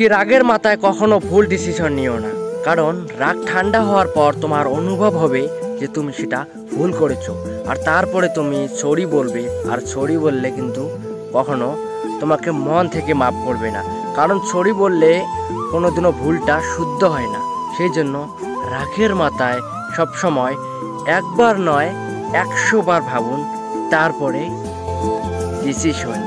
কি রাগের মাথায় কখনো ভুল ডিসিশন নিও না। কারণ রাগ ঠান্ডা হওয়ার পর তোমার অনুভব হবে যে তুমি সেটা ভুল করেছ। আর তারপরে তুমি সরি বলবে, আর সরি বললে কিন্তু কখনো তোমাকে মন থেকে মাপ করবে না। কারণ সরি বললে কোনোদিনও ভুলটা শুদ্ধ হয় না। সেই জন্য রাগের মাথায় সবসময় একবার নয়, একশো বার ভাবুন, তারপরে ডিসিশন